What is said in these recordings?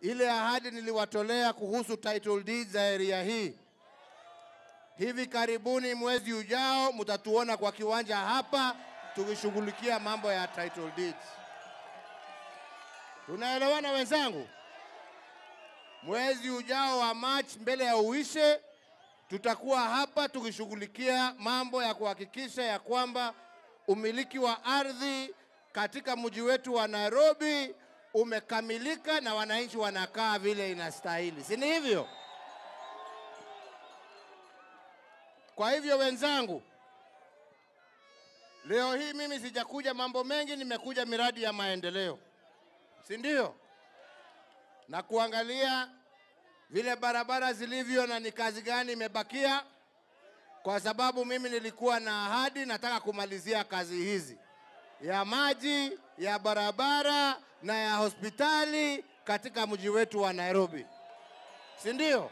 ile ahadi niliwatolea kuhusu title deed za area hii. Hivi karibuni, mwezi ujao, mtatuona kwa kiwanja hapa tukishughulikia mambo ya title deeds. Tunaelewana wenzangu? Mwezi ujao wa March, mbele ya uishe, tutakuwa hapa tukishughulikia mambo ya kuhakikisha ya kwamba umiliki wa ardhi katika mji wetu wa Nairobi umekamilika na wananchi wanakaa vile inastahili, si ni hivyo? Kwa hivyo wenzangu, leo hii mimi sijakuja mambo mengi, nimekuja miradi ya maendeleo, si ndio? Na kuangalia vile barabara zilivyo na ni kazi gani imebakia, kwa sababu mimi nilikuwa na ahadi, nataka kumalizia kazi hizi ya maji, ya barabara na ya hospitali katika mji wetu wa Nairobi, si ndio?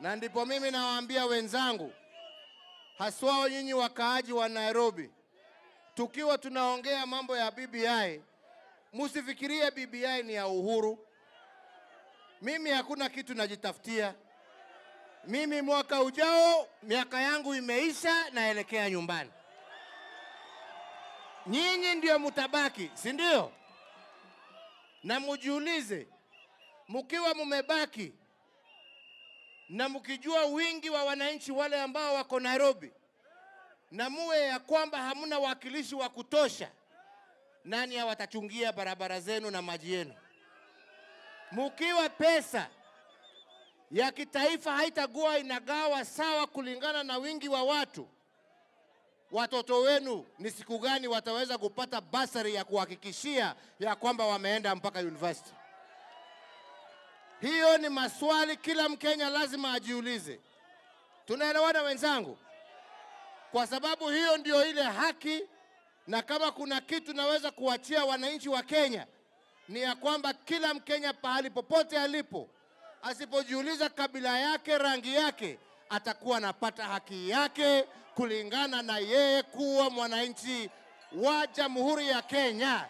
Na ndipo mimi nawaambia wenzangu, haswa nyinyi wakaaji wa Nairobi, tukiwa tunaongea mambo ya BBI, musifikirie BBI ni ya Uhuru. Mimi hakuna kitu najitafutia. Mimi mwaka ujao miaka yangu imeisha, naelekea nyumbani. Nyinyi ndio mutabaki, si ndio? Na mujiulize, mkiwa mumebaki na mkijua wingi wa wananchi wale ambao wako Nairobi, na muwe ya kwamba hamna wakilishi wa kutosha, nani awatachungia barabara zenu na maji yenu? Mkiwa pesa ya kitaifa haitakuwa inagawa sawa kulingana na wingi wa watu, watoto wenu ni siku gani wataweza kupata basari ya kuhakikishia ya kwamba wameenda mpaka university? Hiyo ni maswali kila Mkenya lazima ajiulize. Tunaelewana wenzangu? Kwa sababu hiyo ndio ile haki, na kama kuna kitu naweza kuachia wananchi wa Kenya ni ya kwamba kila Mkenya pahali popote alipo, asipojiuliza kabila yake, rangi yake, atakuwa anapata haki yake kulingana na yeye kuwa mwananchi wa Jamhuri ya Kenya.